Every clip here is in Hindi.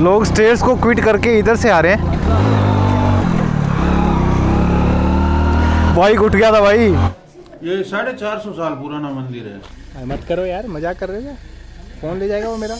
लोग स्टेज को क्विट करके इधर से आ रहे हैं। बाइक उठ गया था भाई। ये साढ़े चार सौ साल पुराना मंदिर है। मत करो यार मज़ाक कर रहे हैं फ़ोन ले जाएगा वो मेरा।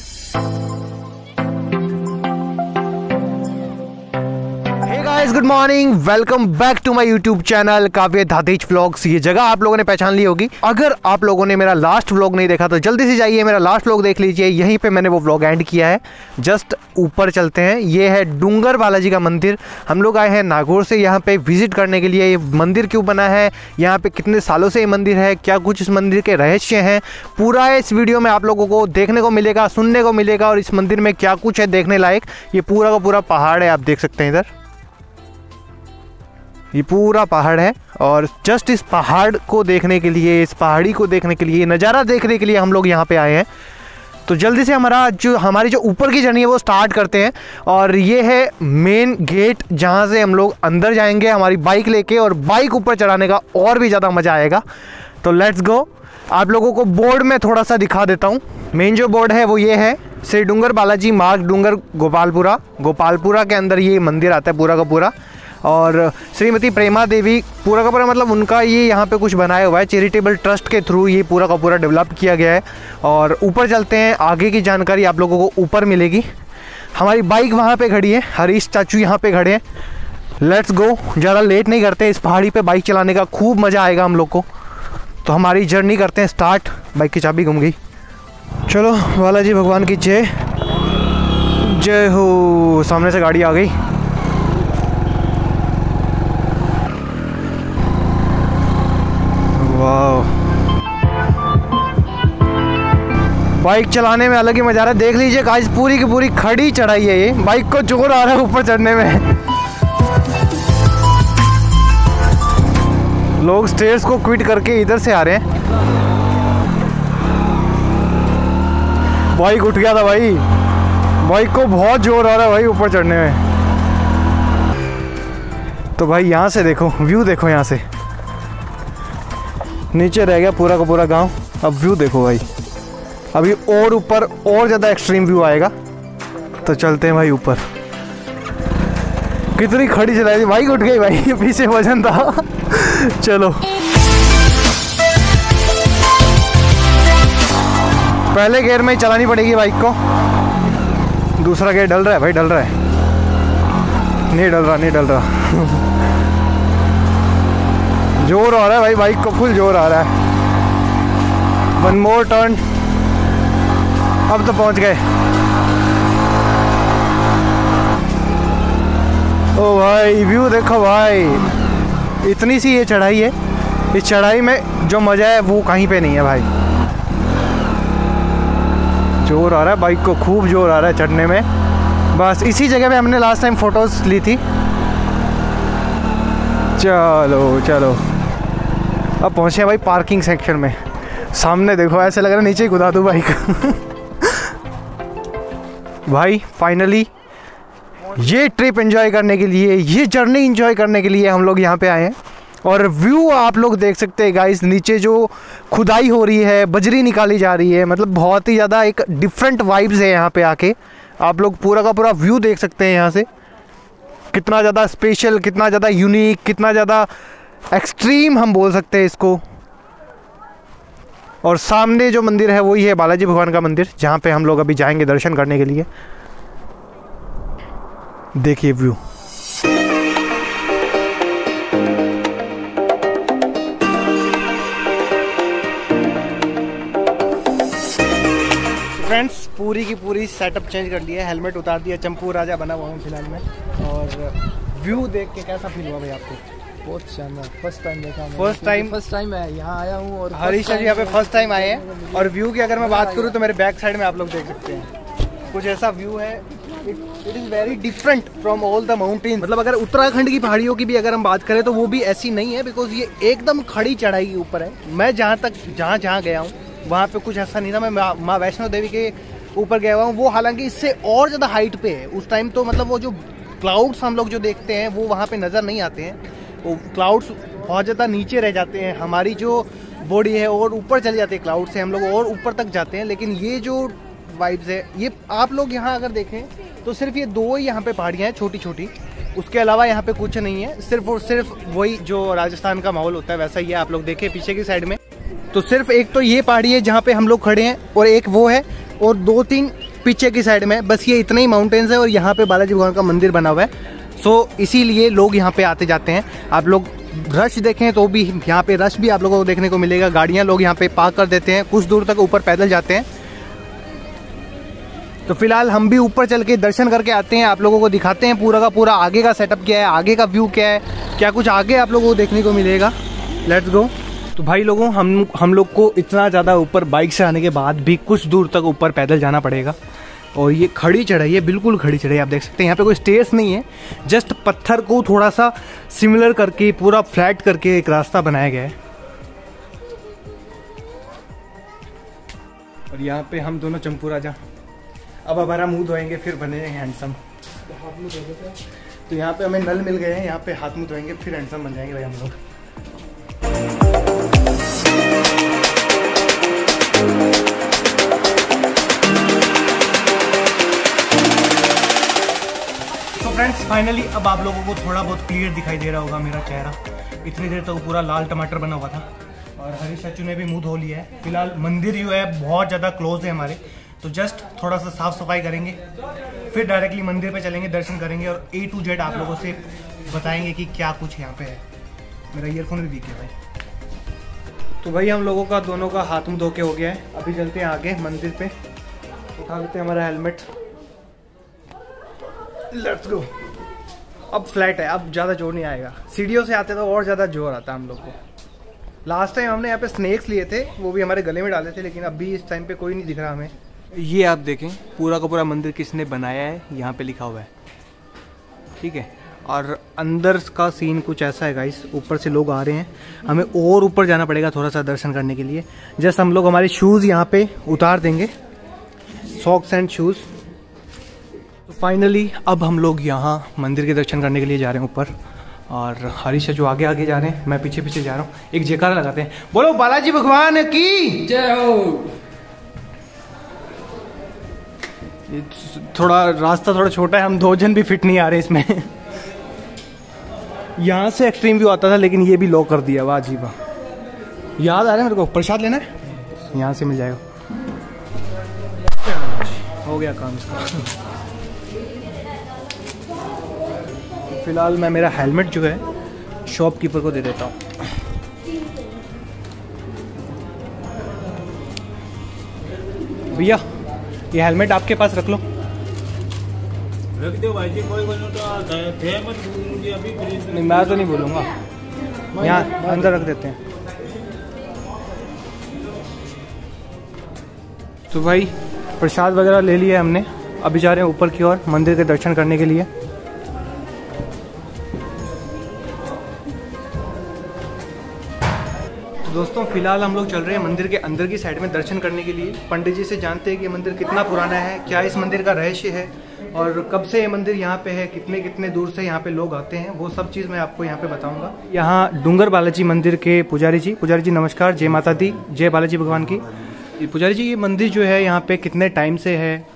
Guys good morning welcome back to my YouTube channel Kavya धातेज vlogs ये जगह आप लोगों ने पहचान ली होगी। अगर आप लोगों ने मेरा लास्ट व्लॉग नहीं देखा तो जल्दी से जाइए, मेरा लास्ट व्लॉग देख लीजिए। यहीं पे मैंने वो व्लॉग एंड किया है। जस्ट ऊपर चलते हैं। ये है डूंगर बालाजी का मंदिर। हम लोग आए हैं नागौर से यहाँ पे विज़िट करने के लिए। ये मंदिर क्यों बना है? यहाँ पे कितने सालों से ये मंदिर है? क्या कुछ इस मंदिर के रहस्य हैं? पूरा इस वीडियो में आप लोगों को देखने को मिलेगा, सुनने को मिलेगा और इस मंदिर में क्या कुछ है देखने लायक? ये पूरा का पूरा पहाड़ है, आप देख सकते हैं इधर। ये पूरा पहाड़ है और जस्ट इस पहाड़ को देखने के लिए, इस पहाड़ी को देखने के लिए नज़ारा देखने के लिए हम लोग यहाँ पे आए हैं। तो जल्दी से हमारा जो, हमारी जो ऊपर की जर्नी है वो स्टार्ट करते हैं और ये है मेन गेट जहाँ से हम लोग अंदर जाएँगे हमारी बाइक लेके और बाइक ऊपर चढ़ाने का और भी ज़्यादा मज़ा आएगा। तो लेट्स गो आप लोगों को बोर्ड में थोड़ा सा दिखा देता हूँ। मेन जो बोर्ड है वो ये है, श्री डूंगर बालाजी मार्ग डूंगर गोपालपुरा। गोपालपुरा के अंदर ये मंदिर आता है पूरा का पूरा। और श्रीमती प्रेमा देवी, पूरा का पूरा मतलब उनका ये यहाँ पे कुछ बनाया हुआ है। चैरिटेबल ट्रस्ट के थ्रू ये पूरा का पूरा डेवलप किया गया है। और ऊपर चलते हैं, आगे की जानकारी आप लोगों को ऊपर मिलेगी। हमारी बाइक वहाँ पे खड़ी है, हरीश चाचू यहाँ पे खड़े हैं। लेट्स गो ज़्यादा लेट नहीं करते, इस पहाड़ी पे बाइक चलाने का खूब मज़ा आएगा हम लोग को। तो हमारी जर्नी करते हैं स्टार्ट बाइक की चाबी घूम गई। चलो, बालाजी भगवान की जय। जय हो, सामने से गाड़ी आ गई। बाइक चलाने में अलग ही मज़ा आ रहा है। देख लीजिए गाइस पूरी की पूरी खड़ी चढ़ाई है ये। बाइक को ज़ोर आ रहा है ऊपर चढ़ने में। लोग स्टेयर्स को क्विट करके इधर से आ रहे हैं। बाइक उठ गया था भाई। बाइक को बहुत ज़ोर आ रहा है भाई ऊपर चढ़ने में। तो भाई यहाँ से देखो व्यू देखो यहाँ से। नीचे रह गया पूरा का पूरा गाँव। अब व्यू देखो भाई। अभी और ऊपर और ज़्यादा एक्सट्रीम व्यू आएगा। तो चलते हैं भाई ऊपर। कितनी खड़ी चलाई थी। बाइक उठ गई भाई पीछे वज़न था। चलो। पहले गेयर में ही चलानी पड़ेगी बाइक को। दूसरा गेयर डल रहा है भाई, डल रहा है। नहीं डल रहा, नहीं डल रहा। ज़ोर आ रहा है भाई बाइक को फुल ज़ोर आ रहा है। वन मोर टर्न अब तो पहुँच गए। ओ भाई व्यू देखो भाई। इतनी सी ये चढ़ाई है। इस चढ़ाई में जो मज़ा है, वो कहीं पे नहीं है भाई। ज़ोर आ रहा है बाइक को खूब ज़ोर आ रहा है चढ़ने में। बस इसी जगह पे हमने लास्ट टाइम फ़ोटोज़ ली थी। चलो चलो। अब पहुँचे भाई पार्किंग सेक्शन में। सामने देखो, ऐसे लग रहा है नीचे ही कुदा दूँ बाइक भाई फाइनली ये ट्रिप एंजॉय करने के लिए, ये जर्नी एंजॉय करने के लिए हम लोग यहाँ पे आए हैं। और व्यू आप लोग देख सकते हैं गाइस नीचे जो खुदाई हो रही है, बजरी निकाली जा रही है मतलब बहुत ही ज़्यादा एक डिफरेंट वाइब्स है यहाँ पे आके। आप लोग पूरा का पूरा व्यू देख सकते हैं यहाँ से। कितना ज़्यादा स्पेशल कितना ज़्यादा यूनिक कितना ज़्यादा एक्सट्रीम हम बोल सकते हैं इसको। और सामने जो मंदिर है, वही है बालाजी भगवान का मंदिर, जहाँ पे हम लोग अभी जाएँगे दर्शन करने के लिए। देखिए व्यू। फ्रेंड्स पूरी की पूरी सेटअप चेंज कर लिया हेलमेट उतार दिया चंपू राजा बना हुआ हूँ फ़िलहाल में। और व्यू देख के कैसा फील हुआ भाई आपको? बहुत शानदार। फ़र्स्ट टाइम देखा फ़र्स्ट टाइम फ़र्स्ट टाइम मैं यहाँ आया हूँ और हरीश जी यहाँ पे फ़र्स्ट टाइम आए हैं। और व्यू की अगर मैं बात करूँ तो मेरे बैक साइड में आप लोग देख सकते हैं। कुछ ऐसा व्यू है। It is very different from all the mountain मतलब अगर उत्तराखंड की पहाड़ियों की भी अगर हम बात करें तो वो भी ऐसी नहीं है बिकॉज़ ये एकदम खड़ी चढ़ाई के ऊपर है। मैं जहाँ तक जहाँ जहाँ गया हूँ वहाँ पे कुछ ऐसा नहीं था। मैं माँ वैष्णो देवी के ऊपर गया हुआ हूँ। वो हालाँकि इससे और ज़्यादा हाइट पे है। उस टाइम तो मतलब वो जो क्लाउड्स हम लोग जो देखते हैं वो वहाँ पे नज़र नहीं आते हैं। क्लाउड्स बहुत ज़्यादा नीचे रह जाते हैं। हमारी जो बॉडी है और ऊपर चले जाते हैं क्लाउड से, हम लोग और ऊपर तक जाते हैं। लेकिन ये जो वाइब्स है, ये आप लोग यहाँ अगर देखें तो सिर्फ़ ये दो ही यहाँ पे पहाड़ियाँ हैं छोटी छोटी उसके अलावा यहाँ पे कुछ नहीं है। सिर्फ़ और सिर्फ़ वही जो राजस्थान का माहौल होता है, वैसा ही है। आप लोग देखें पीछे की साइड में। तो सिर्फ़ एक तो ये पहाड़ी है जहाँ पे हम लोग खड़े हैं, और एक वो है, और दो तीन पीछे की साइड में। बस ये इतने ही माउंटेन्स है, और यहाँ पे बालाजी भगवान का मंदिर बना हुआ है। सो इसीलिए लोग यहाँ पे आते जाते हैं। आप लोग रश देखें तो भी यहाँ पे रश भी आप लोगों को देखने को मिलेगा। गाड़ियाँ लोग यहाँ पे पार्क कर देते हैं। कुछ दूर तक ऊपर पैदल जाते हैं। तो फ़िलहाल हम भी ऊपर चल के दर्शन करके आते हैं। आप लोगों को दिखाते हैं पूरा का पूरा। आगे का सेटअप क्या है? आगे का व्यू क्या है? क्या कुछ आगे आप लोगों को देखने को मिलेगा? लेट्स गो तो भाई लोगों, हम हम लोग को इतना ज़्यादा ऊपर बाइक से आने के बाद भी कुछ दूर तक ऊपर पैदल जाना पड़ेगा। और ये खड़ी चढ़ाई है, बिल्कुल खड़ी चढ़ाई आप देख सकते हैं, यहाँ पे कोई स्टेज नहीं है, जस्ट पत्थर को थोड़ा सा सिमिलर करके, पूरा फ्लैट करके एक रास्ता बनाया गया है। और यहाँ पे हम दोनों चंपू राजा, अब हमारा मुँह धोएँगे, फिर बने हैंडसम तो यहाँ पे हमें नल मिल गए हैं, यहाँ पे हाथ मुँह धोएँगे, फिर हैंडसम बन जाएँगे भाई हम लोग। फाइनली अब आप लोगों को थोड़ा बहुत क्लियर दिखाई दे रहा होगा मेरा चेहरा। इतनी देर तक तो पूरा लाल टमाटर बना हुआ था। और हरीश चाचू ने भी मुँह धो लिया है। फ़िलहाल मंदिर जो है, बहुत ज़्यादा क्लोज है हमारे। तो जस्ट थोड़ा सा साफ़ सफ़ाई करेंगे। फिर डायरेक्टली मंदिर पे चलेंगे, दर्शन करेंगे और ए टू जेड आप लोगों से बताएँगे कि क्या कुछ यहाँ पे है। मेरा ईयरफोन भी दिख गया भाई। तो भाई हम लोगों का, दोनों का हाथ मुँह धो के हो गया है। अभी चलते हैं आगे मंदिर पे। उठा लेते हैं हमारा हेलमेट लेट्स गो अब फ्लैट है, अब ज़्यादा ज़ोर नहीं आएगा। सीढ़ियों से आते तो और ज़्यादा ज़ोर आता हम लोग को। लास्ट टाइम हमने यहाँ पे स्नेक्स लिए थे, वो भी हमारे गले में डाले थे, लेकिन अभी इस टाइम पे कोई नहीं दिख रहा हमें। ये आप देखें, पूरा का पूरा मंदिर किसने बनाया है, यहाँ पे लिखा हुआ है। ठीक है? और अंदर का सीन कुछ ऐसा है गाइस ऊपर से लोग आ रहे हैं। हमें और ऊपर जाना पड़ेगा थोड़ा सा दर्शन करने के लिए। जस्ट हम लोग हमारे शूज़ यहाँ पे उतार देंगे। सॉक्स एंड शूज़ फाइनली अब हम लोग यहाँ मंदिर के दर्शन करने के लिए जा रहे हैं ऊपर। और हरीश जो आगे आगे जा रहे हैं। मैं पीछे पीछे जा रहा हूँ। एक जयकारा लगाते हैं। बोलो बालाजी भगवान की जय हो। थोड़ा रास्ता थोड़ा छोटा है। हम दो जन भी फिट नहीं आ रहे इसमें। यहाँ से एक्सट्रीम व्यू आता था लेकिन ये भी लॉक कर दिया। वाह जी वाह। याद आ रहा है मेरे को? प्रसाद लेना है? यहाँ से मिल जाएगा। हो गया काम इसका। फ़िलहाल मैं मेरा हेलमेट जो है शॉपकीपर को दे देता हूँ। भैया ये हेलमेट आपके पास रख लो। रख दो भाई जी कोई कोई थे मत बोलिए अभी प्लीज़ नहीं मैं तो नहीं बोलूँगा। यहाँ अंदर रख देते हैं। तो भाई प्रसाद वगैरह ले लिया हमने। अभी जा रहे हैं ऊपर की ओर मंदिर के दर्शन करने के लिए। फ़िलहाल हम लोग चल रहे हैं मंदिर के अंदर की साइड में दर्शन करने के लिए। पंडित जी से जानते हैं कि मंदिर कितना पुराना है, क्या इस मंदिर का रहस्य है और कब से ये मंदिर यहाँ पे है, कितने कितने दूर से यहाँ पे लोग आते हैं, वो सब चीज़ मैं आपको यहाँ पे बताऊँगा। यहाँ डूंगर बालाजी मंदिर के पुजारी जी। पुजारी जी, नमस्कार, जय माता दी, जय बालाजी भगवान की। पुजारी जी, ये मंदिर जो है यहाँ पे कितने टाइम से है?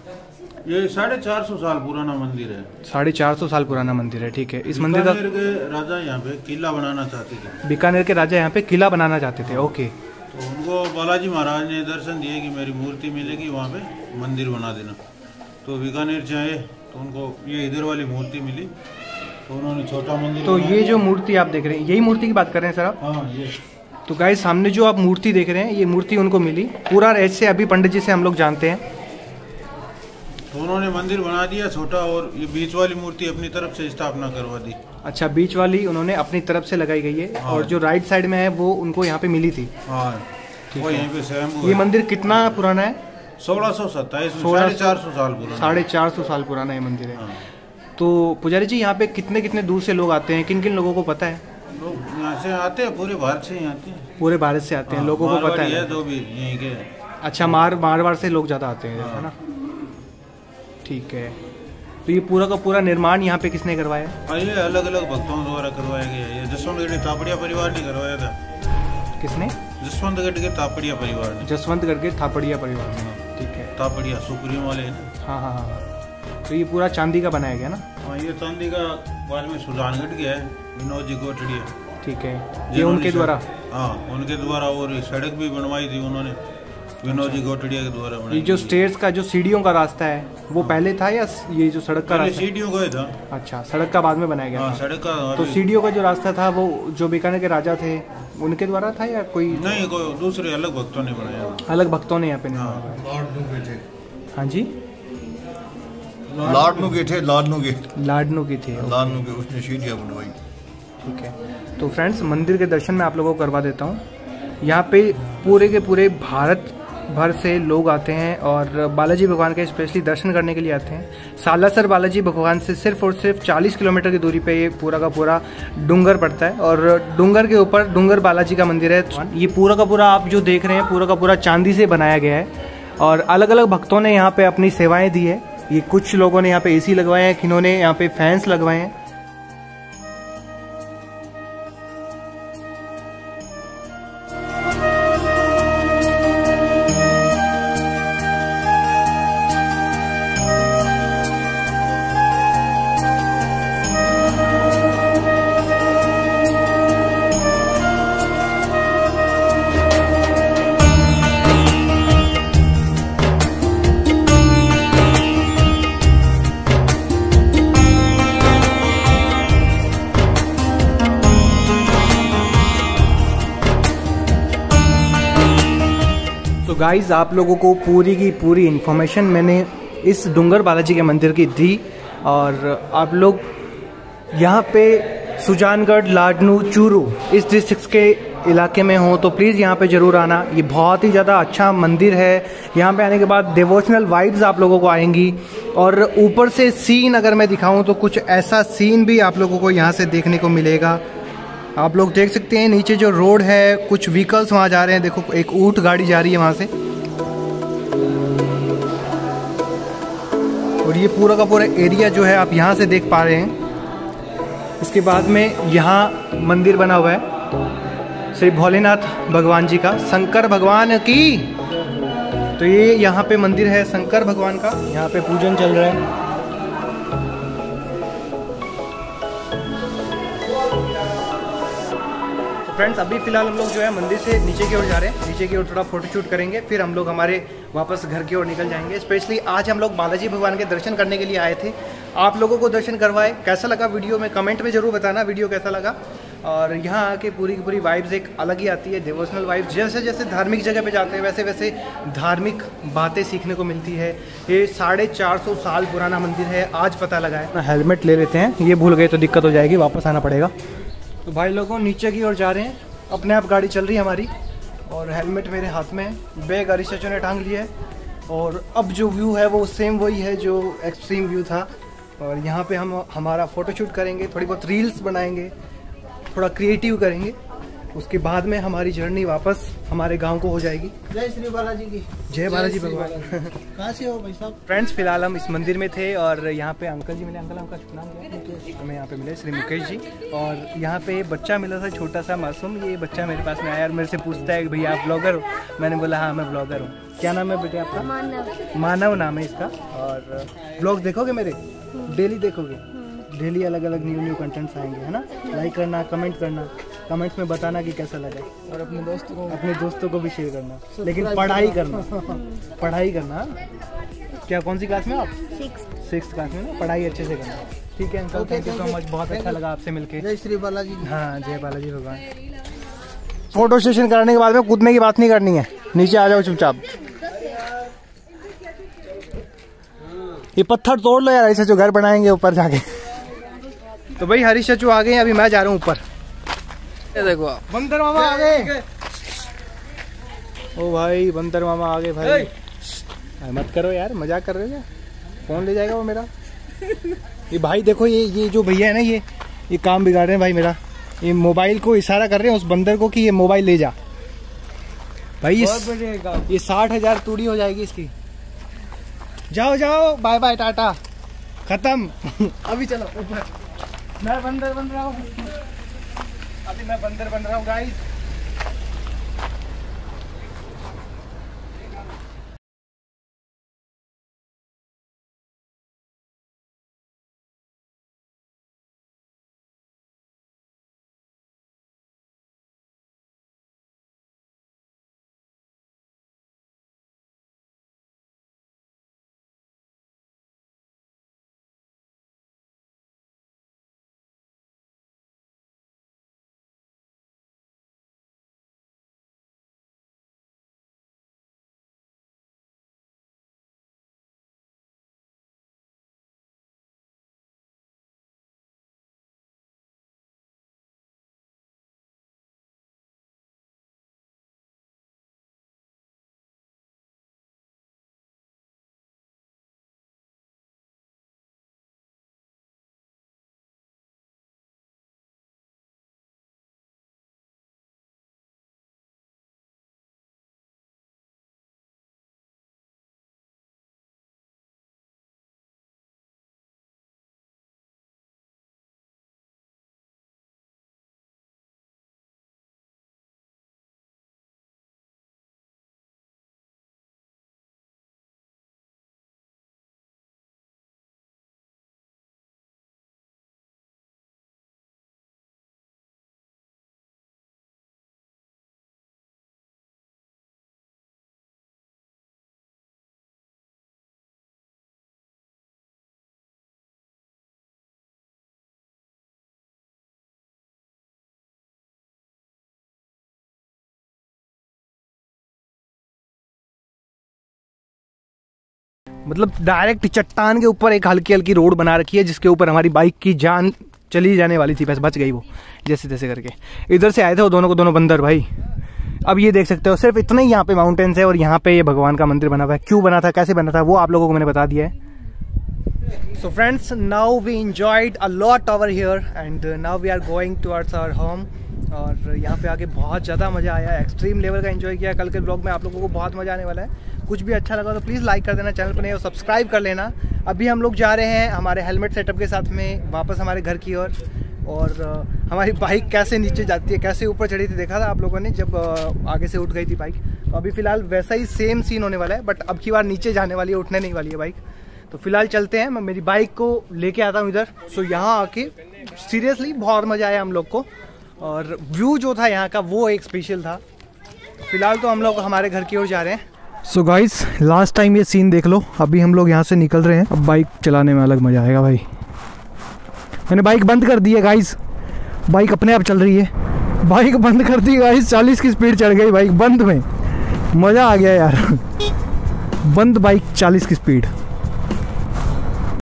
ये साढ़े चार सौ साल पुराना मंदिर है। साढ़े चार सौ साल पुराना मंदिर है ठीक है। इस मंदिर का के राजा यहाँ पे किला बनाना चाहते थे। बीकानेर के राजा यहाँ पे किला बनाना चाहते थे ओके। तो उनको बालाजी महाराज ने दर्शन दिए कि मेरी मूर्ति मिलेगी वहाँ पे मंदिर बना देना। तो बीकानेर से आए तो उनको ये इधर वाली मूर्ति मिली। तो उन्होंने छोटा मंदिर तो ये जो मूर्ति आप देख रहे हैं यही मूर्ति की बात कर रहे हैं सर आप? हाँ ये। तो गाइस सामने जो आप मूर्ति देख रहे हैं ये मूर्ति उनको मिली। पूरा रहस्य अभी पंडित जी से हम लोग जानते हैं। तो उन्होंने मंदिर बना दिया छोटा और ये बीच वाली मूर्ति अपनी तरफ़ से स्थापना करवा दी। अच्छा बीच वाली उन्होंने अपनी तरफ़ से लगाई गई है हाँ। और जो राइट साइड में है वो उनको यहाँ पे मिली थी। हाँ वो यहीं पे स्वयं ये मंदिर कितना पुराना है? सोलह सौ सत्ताईस साढ़े चार सौ साल पुराना साढ़े चार सौ साल पुराना ये मंदिर है। हाँ। तो पुजारी जी यहाँ पे कितने कितने दूर से लोग आते हैं? किन किन लोगों को पता है? लोग यहाँ से आते हैं पूरे भारत से ही आते हैं। पूरे भारत से आते हैं हाँ, लोगों को पता है। जो भी यहीं के अच्छा मार मारवाड़ से लोग ज़्यादा आते हैं। है ना? ठीक है। तो ये पूरा का पूरा निर्माण यहाँ पे किसने करवाया? ये अलग अलग भक्तों द्वारा करवाया गया है। जसवंतगढ़ तापड़िया परिवार ने करवाया था। किसने? जसवंतगढ़ के तापड़िया परिवार ने। जसवंतगढ़ के थापड़िया परिवार में ठीक है। तापड़िया सुप्रीम वाले है ना। हाँ हाँ हाँ हाँ। तो ये पूरा चांदी का बनाया गया ना? हाँ ये चांदी का बाद में सुजानगढ़ गया है विनोद जी कोटड़िया ठीक है। ये उनके द्वारा? हाँ उनके द्वारा और सड़क भी बनवाई थी उन्होंने। विनोद जी कोटड़िया के द्वारा ये जो स्टेयर्स का जो सीढ़ियों का रास्ता है वो पहले था या ये जो सड़क का रास्ता? सीढ़ियों का था। अच्छा सड़क का बाद में बनाया गया हाँ था। सड़क का तो सीढ़ियों का जो रास्ता था वो जो बीकानेर के राजा थे उनके द्वारा था या कोई नहीं कोई दूसरे अलग भक्तों ने बनाया अलग भक्तों ने यहाँ पे हाँ। निर्माण लाड नु के थे। कराया? हाँ जी। लाड नु के थे लाड नु के लाडनू की थी लाड नु के उसने सीढ़ियाँ बनवाई। ठीक है। तो फ्रेंड्स मंदिर के दर्शन मैं आप लोगों को करवा देता हूँ। यहाँ पे पूरे के पूरे भारत भर से लोग आते हैं और बालाजी भगवान के स्पेशली दर्शन करने के लिए आते हैं। सालासर बालाजी भगवान से सिर्फ़ और सिर्फ़ 40 किलोमीटर की दूरी पे ये पूरा का पूरा डूंगर पड़ता है और डूंगर के ऊपर डूंगर बालाजी का मंदिर है। ये पूरा का पूरा आप जो देख रहे हैं, पूरा का पूरा चांदी से बनाया गया है और अलग अलग भक्तों ने यहाँ पर अपनी सेवाएँ दी है। ये कुछ लोगों ने यहाँ पे एसी लगवाए हैं किन्होंने यहाँ पर फैंस लगवाए हैं। गाइज़ आप लोगों को पूरी की पूरी इन्फॉर्मेशन मैंने इस डूंगर बालाजी के मंदिर की दी और आप लोग यहाँ पे सुजानगढ़, लाडनू, चूरू इस डिस्ट्रिक्ट के इलाके में हो तो प्लीज़ यहाँ पे ज़रूर आना। ये बहुत ही ज़्यादा अच्छा मंदिर है। यहाँ पे आने के बाद डिवोशनल वाइब्स आप लोगों को आएँगी। और ऊपर से सीन अगर मैं दिखाऊँ तो कुछ ऐसा सीन भी आप लोगों को यहाँ से देखने को मिलेगा। आप लोग देख सकते हैं, नीचे जो रोड है, कुछ व्हीकल्स वहाँ जा रहे हैं। देखो, एक ऊँट गाड़ी जा रही है वहाँ से। और ये पूरा का पूरा एरिया जो है, आप यहाँ से देख पा रहे हैं। इसके बाद में यहाँ मंदिर बना हुआ है। श्री भोलेनाथ भगवान जी का, शंकर भगवान की। तो ये यहाँ पे मंदिर है, शंकर भगवान का। यहाँ पे पूजन चल रहा है। फ्रेंड्स अभी फ़िलहाल हम लोग जो है मंदिर से नीचे की ओर जा रहे हैं। नीचे की ओर थोड़ा फ़ोटो शूट करेंगे, फिर हम लोग हमारे वापस घर की ओर निकल जाएँगे। स्पेशली आज हम लोग बालाजी भगवान के दर्शन करने के लिए आए थे। आप लोगों को दर्शन करवाए। कैसा लगा वीडियो में? कमेंट में ज़रूर बताना वीडियो कैसा लगा। और यहाँ आके पूरी की पूरी वाइब्स एक अलग ही आती है डिवोशनल वाइब्स जैसे जैसे धार्मिक जगह पे जाते हैं, वैसे वैसे धार्मिक बातें सीखने को मिलती है। ये साढ़े चार सौ साल पुराना मंदिर है, आज पता लगा है। हेलमेट ले लेते हैं। ये भूल गए तो दिक्कत हो जाएगी, वापस आना पड़ेगा। तो भाई लोगों, नीचे की ओर जा रहे हैं। अपने आप गाड़ी चल रही है हमारी और हेलमेट मेरे हाथ में है। बैग अरिशो ने टांग लिया है और अब जो व्यू है वो सेम वही है जो एक्सट्रीम व्यू था। और यहाँ पे हम, हमारा फ़ोटोशूट करेंगे, थोड़ी बहुत रील्स बनाएँगे, थोड़ा क्रिएटिव करेंगे। उसके बाद में हमारी जर्नी वापस हमारे गाँव को हो जाएगी। जय श्री बालाजी की। जय बालाजी भगवान। कहाँ से हो भाई साहब? फ्रेंड्स फ़िलहाल हम इस मंदिर में थे और यहाँ पे अंकल जी मिले। अंकल आपका शुभ नाम क्या? हमें यहाँ पे मिले श्री मुकेश जी। और यहाँ पे बच्चा मिला था छोटा सा मासूम। ये बच्चा मेरे पास में आया और मेरे से पूछता है कि भैया आप ब्लॉगर हो? मैंने बोला हाँ मैं ब्लॉगर हूँ। क्या नाम है बेटे आपका? मानव। मानव नाम है इसका। और ब्लॉग देखोगे मेरे? डेली देखोगे? डेली अलग अलग न्यू न्यू कंटेंट्स आएँगे है ना? लाइक करना कमेंट करना। कमेंट्स में बताना कि कैसा लगा। और अपने दोस्तों को अपने दोस्तों को भी शेयर करना। लेकिन पढ़ाई करना। पढ़ाई करना? क्या कौन सी क्लास में आप? सिक्स सिक्स क्लास में ना? पढ़ाई अच्छे से करना। ठीक है uncle thank you so much बहुत अच्छा लगा आपसे मिलके। जय श्री बालाजी। हाँ जय बालाजी भगवान। फ़ोटो सेशन कराने के बाद में कूदने की बात नहीं करनी है। नीचे आ जाओ चुपचाप। ये पत्थर तोड़ लो यार ऐसे जो घर बनाएँगे ऊपर जाके। तो भाई हरीश चचू आ गए अभी मैं जा रहा हूँ ऊपर। ये देखो आप। बंदर मामा आ गए ओ भाई बंदर मामा आ गए भाई मत करो यार मज़ाक कर रहे हो क्या? फ़ोन ले जाएगा वो मेरा? ये भाई देखो ये ये जो भैया है ना ये ये काम बिगाड़ रहे हैं भाई मेरा। ये मोबाइल को इशारा कर रहे हैं उस बंदर को कि ये मोबाइल ले जा। भाई ये ये साठ हज़ार तूड़ी हो जाएगी इसकी। जाओ जाओ। Bye bye tata. खत्म। अभी चलो ऊपर। मैं बंदर बन रहा हूँ अभी मैं बंदर बन रहा हूँ गाइस मतलब डायरेक्ट चट्टान के ऊपर एक हल्की हल्की रोड बना रखी है जिसके ऊपर हमारी बाइक की जान चली जाने वाली थी बस बच गई वो जैसे तैसे करके। इधर से आए थे वो दोनों को दोनों बंदर भाई। अब ये देख सकते हो सिर्फ़ इतना ही यहाँ पे माउंटेन्स है और यहाँ पे ये भगवान का मंदिर बना हुआ है। क्यों बना था कैसे बना था वो आप लोगों को मैंने बता दिया है। So friends now we enjoyed lot over here and uh, now we are going towards our home. और यहाँ पे आके बहुत ज़्यादा मज़ा आया एक्सट्रीम लेवल का एंजॉय किया। कल के ब्लॉग में आप लोगों को बहुत मज़ा आने वाला है। कुछ भी अच्छा लगा तो प्लीज़ लाइक कर देना चैनल पर नहीं और सब्सक्राइब कर लेना। अभी हम लोग जा रहे हैं हमारे हेलमेट सेटअप के साथ में वापस हमारे घर की ओर। और, हमारी बाइक कैसे नीचे जाती है कैसे ऊपर चढ़ी थी देखा था आप लोगों ने जब आगे से उठ गई थी बाइक तो अभी फ़िलहाल वैसा ही सेम सीन होने वाला है बट अब की बार नीचे जाने वाली है उठने नहीं वाली है बाइक तो फ़िलहाल चलते हैं मैं मेरी बाइक को लेके आता हूँ इधर। सो यहाँ आके सीरियसली बहुत मज़ा आया हम लोग को। और व्यू जो था यहाँ का, वो एक स्पेशल था। फ़िलहाल तो हम लोग हमारे घर की ओर जा रहे हैं। सो गाइस लास्ट टाइम ये सीन देख लो। अभी हम लोग यहाँ से निकल रहे हैं। अब बाइक चलाने में अलग मज़ा आएगा भाई। मैंने बाइक बंद कर दी है गाइस बाइक अपने आप चल रही है। बाइक बंद कर दी गाइस चालीस की स्पीड चढ़ गई बाइक बंद में। मज़ा आ गया यार। बंद बाइक चालीस की स्पीड